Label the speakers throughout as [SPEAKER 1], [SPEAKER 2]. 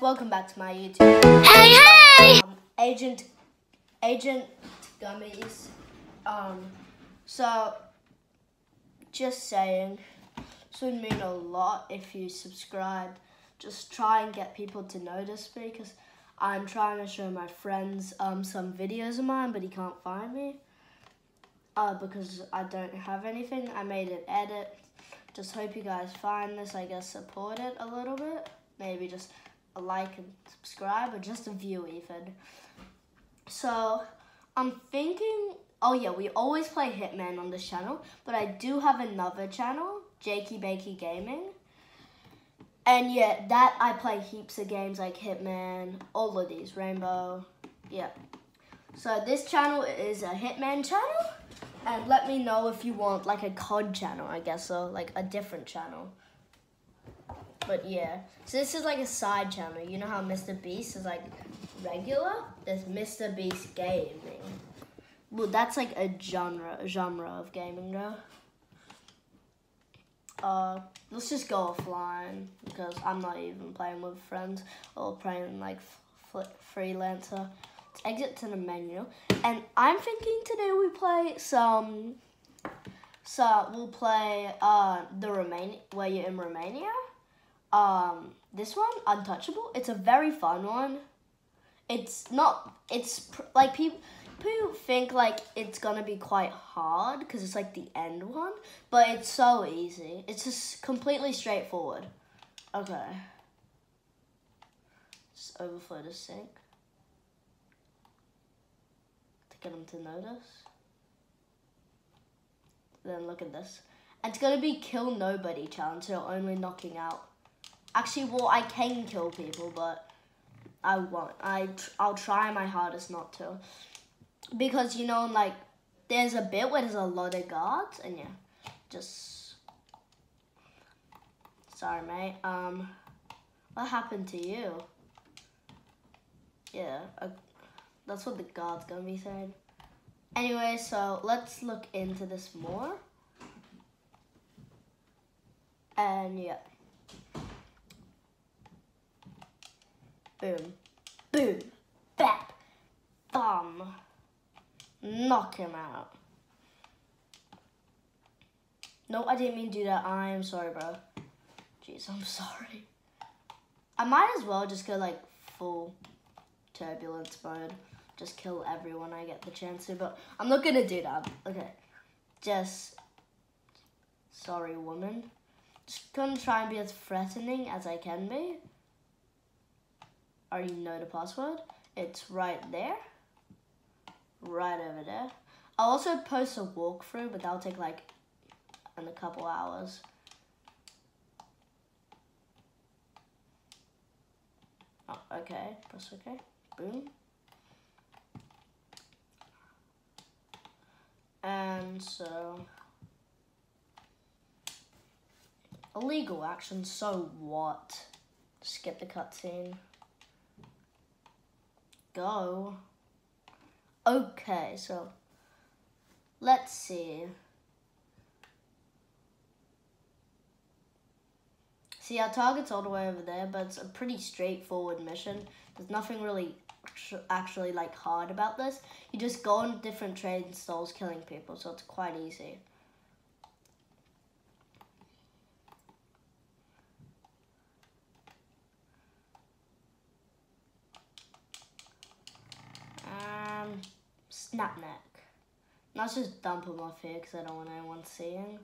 [SPEAKER 1] welcome back to my YouTube.
[SPEAKER 2] Hey, hey!
[SPEAKER 1] Um, Agent, Agent Gummies. Um, so, just saying, this would mean a lot if you subscribe. Just try and get people to notice me because I'm trying to show my friends um, some videos of mine, but he can't find me. Uh, because I don't have anything. I made an edit. Just hope you guys find this. I guess support it a little bit. Maybe just a like and subscribe, or just a view even. So I'm thinking. Oh yeah, we always play Hitman on this channel, but I do have another channel, Jakey Bakey Gaming. And yeah, that I play heaps of games like Hitman, all of these, Rainbow, yeah. So this channel is a Hitman channel, and let me know if you want like a COD channel, I guess, or like a different channel. But yeah, so this is like a side channel. You know how Mr. Beast is like regular? There's Mr. Beast Gaming. Well, that's like a genre, genre of gaming though. Uh, let's just go offline because I'm not even playing with friends or playing like freelancer. Let's exit to the menu, and I'm thinking today we play some. So we'll play uh the Romania where you're in Romania. Um, this one, Untouchable. It's a very fun one. It's not. It's like people people think like it's gonna be quite hard because it's like the end one, but it's so easy. It's just completely straightforward. Okay. Just overflow the sink to get them to notice. Then look at this. And it's gonna be kill nobody challenge, so only knocking out. Actually, well, I can kill people, but I won't. I I'll try my hardest not to. Because you know like there's a bit where there's a lot of guards and yeah just sorry mate. Um what happened to you? Yeah uh, that's what the guard's gonna be saying. Anyway so let's look into this more. And yeah boom boom bap bum knock him out. No, I didn't mean to do that. I am sorry, bro. Jeez, I'm sorry. I might as well just go like full turbulence mode. Just kill everyone I get the chance to, but I'm not gonna do that. Okay. Just sorry, woman. Just gonna try and be as threatening as I can be. Already know the password. It's right there right over there. I'll also post a walkthrough, but that'll take like in a couple hours. Oh, okay, press okay, boom. And so, illegal action, so what? Skip the cutscene. Go. Okay, so let's see. See, our target's all the way over there, but it's a pretty straightforward mission. There's nothing really actually like hard about this. You just go on different train stalls killing people, so it's quite easy. Snap neck. Let's just dump him off here because I don't want anyone seeing.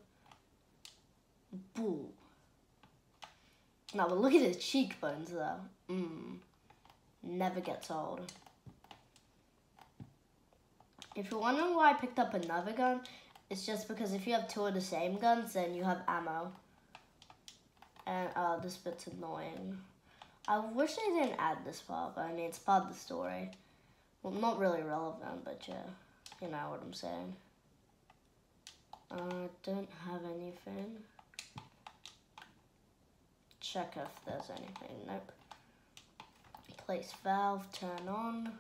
[SPEAKER 1] Boo. Now, but look at his cheekbones though. Mmm. Never gets old. If you're wondering why I picked up another gun, it's just because if you have two of the same guns, then you have ammo. And, uh, this bit's annoying. I wish they didn't add this part, but I mean, it's part of the story. Well, not really relevant, but yeah, you know what I'm saying. I uh, don't have anything. Check if there's anything. Nope. Place valve, turn on.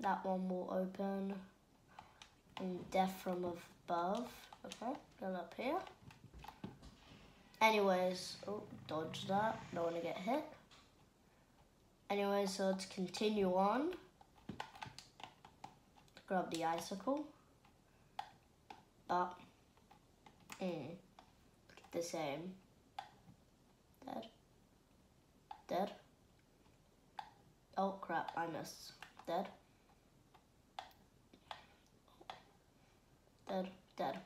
[SPEAKER 1] That one will open. And death from above. Okay, go up here. Anyways, oh, dodge that. Don't want to get hit. Anyway, so let's continue on. Grab the icicle. But, mm, the same. Dead. Dead. Oh crap, I missed. Dead. Dead. Dead.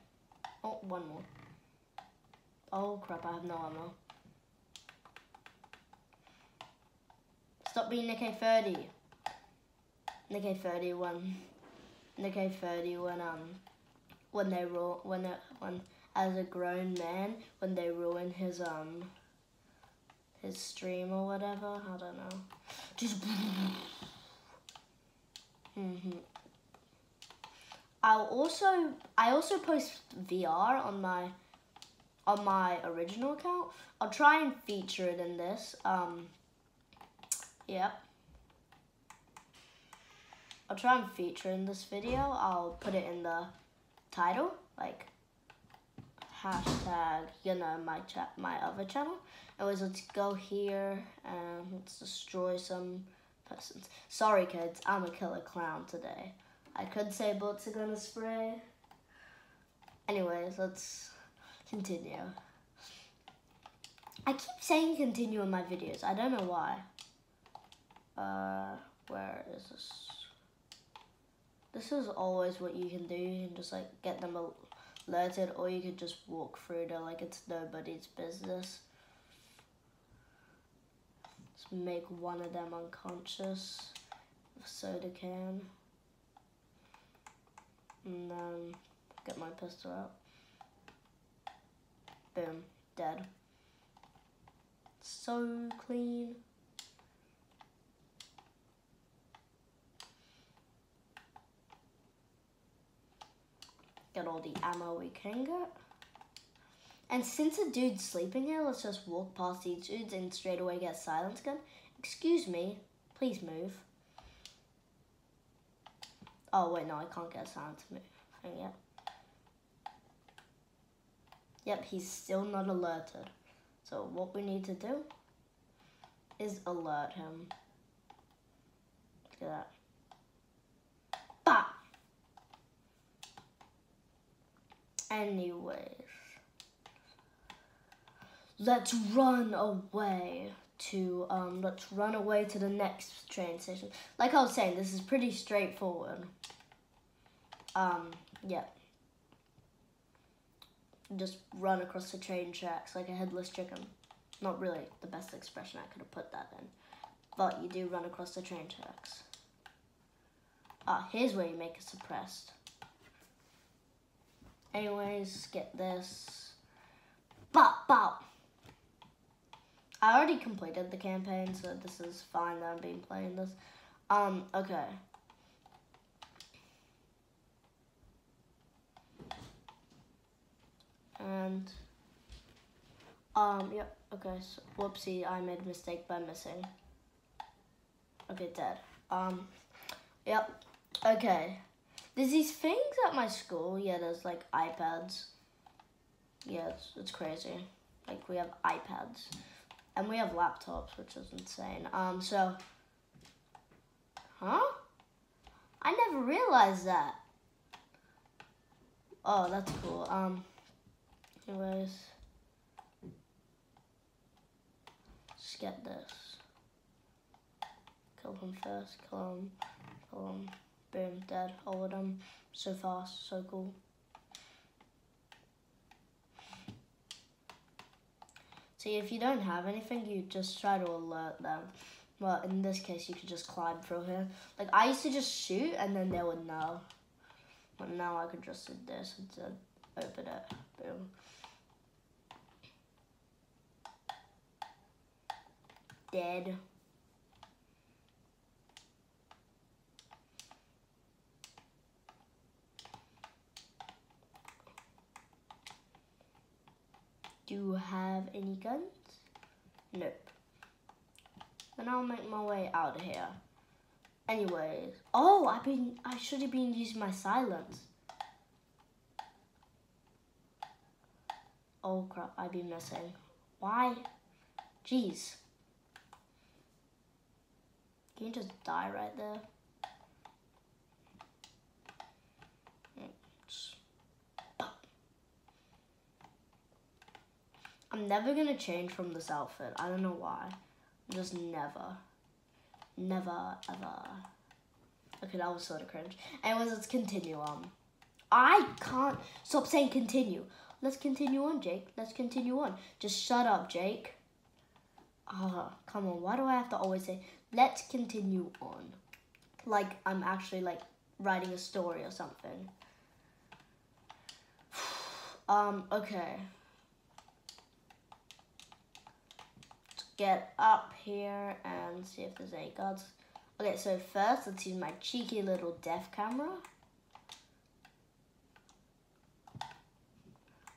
[SPEAKER 1] Oh, one more. Oh crap, I have no ammo. Stop being Nick 30. Nick 30 Nick 30 when um when they ru- when it, when as a grown man when they ruin his um his stream or whatever. I don't know. Just. mhm. I'll also I also post VR on my on my original account. I'll try and feature it in this. Um. Yep. I'll try and feature in this video. I'll put it in the title, like hashtag, you know, my chat, my other channel. Anyways, let's go here and let's destroy some persons. Sorry, kids, I'm a killer clown today. I could say bullets are gonna spray. Anyways, let's continue. I keep saying continue in my videos. I don't know why. Uh, where is this? This is always what you can do. You can just like get them alerted or you can just walk through there like it's nobody's business. Let's make one of them unconscious with soda can. And then get my pistol out. Boom, dead. So clean. Get all the ammo we can get. And since a dude's sleeping here, let's just walk past these dudes and straight away get silence gun. Excuse me, please move. Oh wait, no, I can't get silence move thing yet. Yep, he's still not alerted. So what we need to do is alert him. Look at that. Anyways. Let's run away to, um, let's run away to the next train station. Like I was saying, this is pretty straightforward. Um, yeah. Just run across the train tracks like a headless chicken. Not really the best expression I could have put that in. But you do run across the train tracks. Ah, here's where you make it suppressed. Anyways, get this. Bop, bop. I already completed the campaign, so this is fine that I'm being playing this. Um, okay. And, um, yep, okay, so, whoopsie, I made a mistake by missing. Okay, dead. Um, yep, okay. There's these things at my school, yeah, there's like iPads. Yeah, it's, it's crazy. Like, we have iPads. And we have laptops, which is insane. Um, so, huh? I never realized that. Oh, that's cool. Um, anyways, just get this. Kill him first, kill him, kill him. Boom, dead, all of them. So fast, so cool. See, if you don't have anything, you just try to alert them. Well, in this case, you could just climb through here. Like, I used to just shoot, and then they would know. But now I could just do this and open it. Boom. Dead. Do you have any guns? Nope. Then I'll make my way out of here. Anyways, oh, I've been, I should have been using my silence. Oh crap, I've been missing. Why? Jeez. Can you just die right there? I'm never gonna change from this outfit. I don't know why. Just never. Never, ever. Okay, that was sort of cringe. Anyways, let's continue on. I can't stop saying continue. Let's continue on, Jake. Let's continue on. Just shut up, Jake. Ah, come on. Why do I have to always say, let's continue on? Like I'm actually like writing a story or something. um, okay. Let's get up here and see if there's any guards. Okay, so first let's use my cheeky little death camera.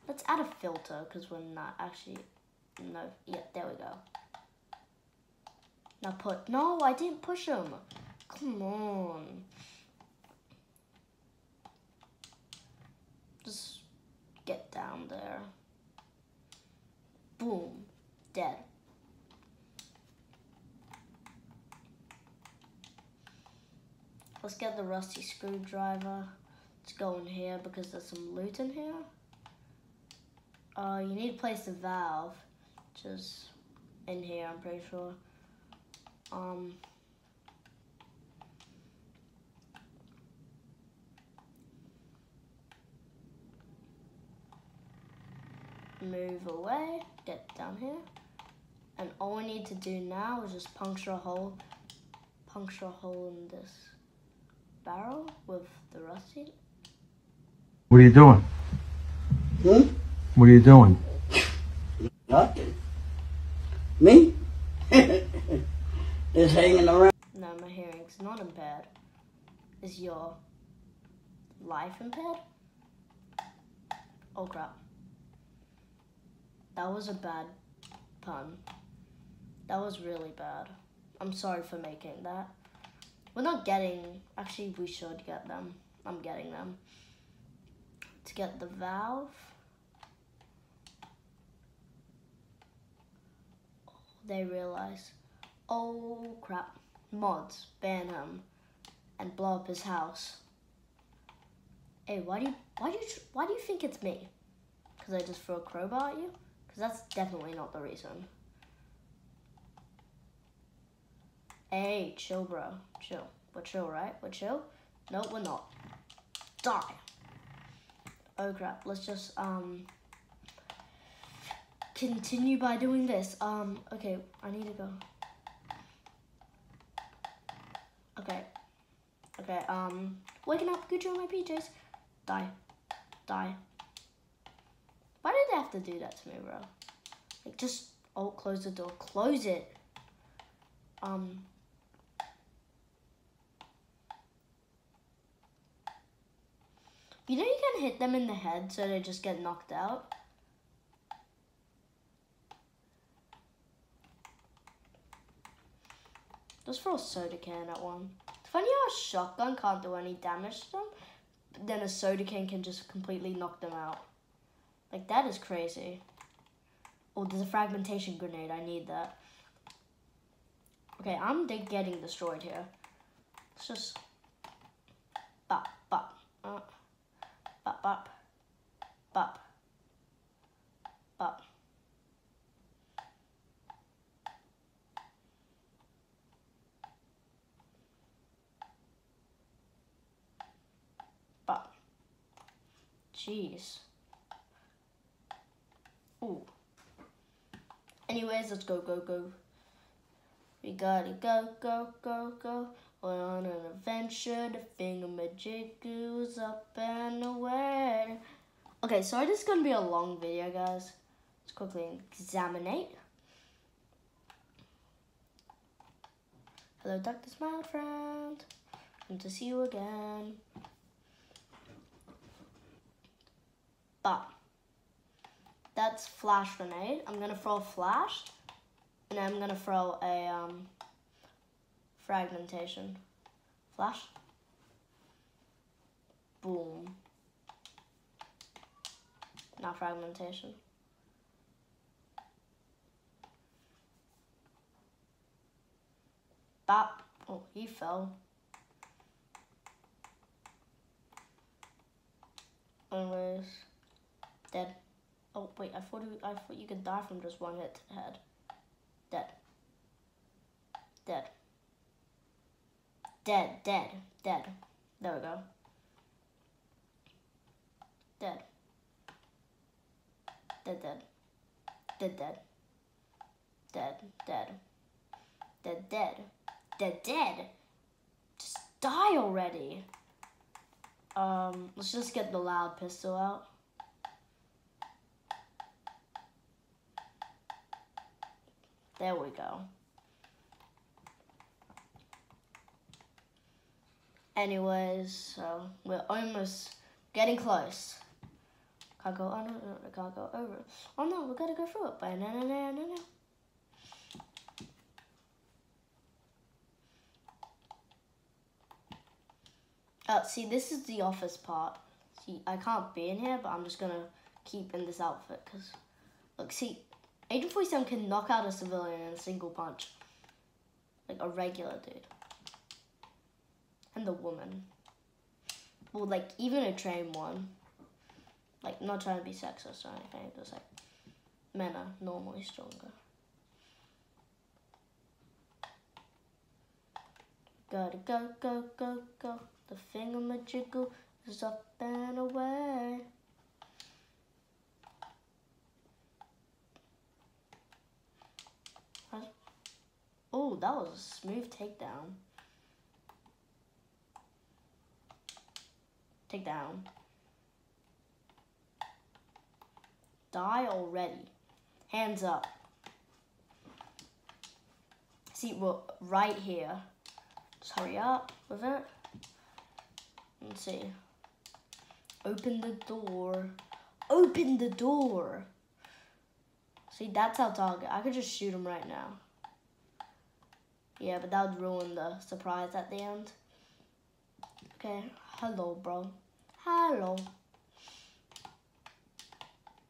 [SPEAKER 1] Let's add a filter because we're not actually, no, yeah, there we go. Now put, no, I didn't push him. Come on. Just get down there. Boom, dead. Let's get the rusty screwdriver. Let's go in here because there's some loot in here. Uh, you need to place the valve, which is in here, I'm pretty sure. Um, move away, get down here. And all we need to do now is just puncture a hole, puncture a hole in this barrel with the rusty.
[SPEAKER 2] What are you doing?
[SPEAKER 3] Hmm?
[SPEAKER 2] What are you doing?
[SPEAKER 3] Nothing. Me? Just hanging around.
[SPEAKER 1] No, my hearing's not impaired. Is your life impaired? Oh crap. That was a bad pun. That was really bad. I'm sorry for making that. We're not getting, actually we should get them. I'm getting them. To get the valve. They realize, oh crap, mods, ban him, and blow up his house. Hey, why do you, why do you, why do you think it's me? Because I just threw a crowbar at you? Because that's definitely not the reason. Hey, chill, bro. Chill. We're chill, right? We're chill? No, we're not. Die. Oh crap. Let's just um continue by doing this. Um. Okay. I need to go. Okay. Okay. Um. Waking up. Good job, my PJs. Die. Die. Why did they have to do that to me, bro? Like, just oh, close the door. Close it. Um. You know you can hit them in the head so they just get knocked out. Just throw a soda can at one. It's funny how a shotgun can't do any damage to them, but then a soda can can just completely knock them out. Like that is crazy. Oh, there's a fragmentation grenade. I need that. Okay, I'm getting destroyed here. Let's just bop bop uh, bop bop bop bop. Bop. Jeez. Ooh. Anyways, let's go, go, go. We gotta go, go, go, go. We're on an adventure. The thingamajig goes up and away. Okay, sorry this is gonna be a long video, guys. Let's quickly examine. Hello, Dr. Smile Friend. Good to see you again. But that's flash grenade. I'm gonna throw a flash, and I'm gonna throw a um, fragmentation. Flash. Boom. Now fragmentation. Bop. Oh, he fell. Anyways, dead. Oh wait, I thought you, I thought you could die from just one hit to head. Dead. Dead dead, dead, dead. There we go. Dead. Dead, dead. Dead, dead. Dead, dead. Dead, dead. Dead, dead. Just die already. Um, let's just get the loud pistol out. There we go. Anyways, so we're almost getting close. Can't go under, I can't go over. Oh no, we gotta go through it. Banana, Uh, see, this is the office part. See, I can't be in here, but I'm just gonna keep in this outfit because, look, see, Agent 47 can knock out a civilian in a single punch, like a regular dude, and the woman. Well, like even a trained one. Like not trying to be sexist or anything, just like men are normally stronger. Gotta go, go, go, go. The thingamajiggle is up and away. Oh, that was a smooth takedown. Takedown. Die already. Hands up. See, we're right here. Just hurry up with it. Let's see. Open the door. Open the door. See, that's our target. I could just shoot him right now. Yeah, but that would ruin the surprise at the end. Okay, hello, bro. Hello.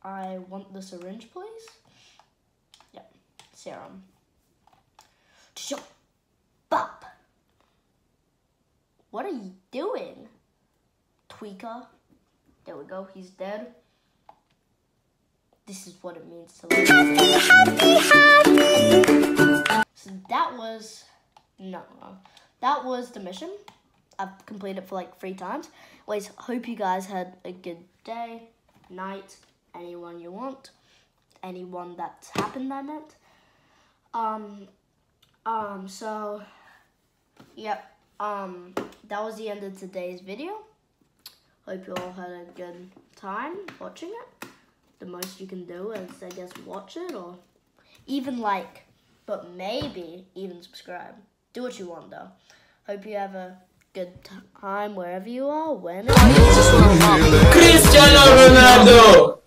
[SPEAKER 1] I want the syringe, please. Yep, serum. Bop. What are you doing? Tweaker. There we go, he's dead. This is what it means to live. So that was, no, that was the mission. I've completed it for like three times. Always hope you guys had a good day, night, anyone you want, anyone that's happened, I meant. Um, um, so, yep, um, that was the end of today's video. Hope you all had a good time watching it. The most you can do is, I guess, watch it or even like, but maybe even subscribe. Do what you want though. Hope you have a good time wherever you are, whenever.
[SPEAKER 4] Cristiano Ronaldo!